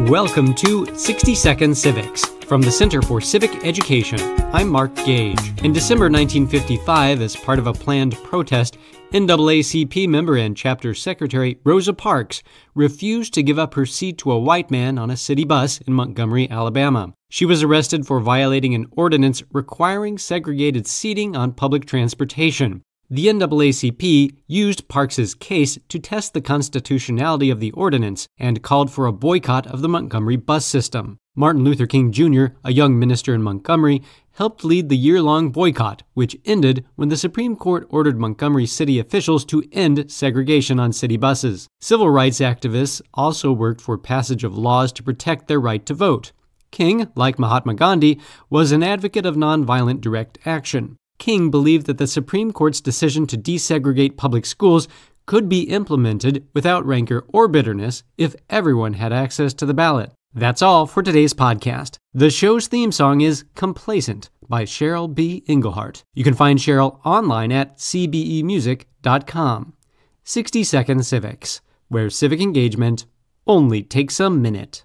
Welcome to 60 Second Civics from the Center for Civic Education. I'm Mark Gage. In December 1955, as part of a planned protest, NAACP member and chapter secretary Rosa Parks refused to give up her seat to a white man on a city bus in Montgomery, Alabama. She was arrested for violating an ordinance requiring segregated seating on public transportation. The NAACP used Parks's case to test the constitutionality of the ordinance and called for a boycott of the Montgomery bus system. Martin Luther King Jr., a young minister in Montgomery, helped lead the year long boycott, which ended when the Supreme Court ordered Montgomery city officials to end segregation on city buses. Civil rights activists also worked for passage of laws to protect their right to vote. King, like Mahatma Gandhi, was an advocate of nonviolent direct action. King believed that the Supreme Court's decision to desegregate public schools could be implemented without rancor or bitterness if everyone had access to the ballot. That's all for today's podcast. The show's theme song is Complacent by Cheryl B. Engelhardt. You can find Cheryl online at cbemusic.com. 60 Second Civics, where civic engagement only takes a minute.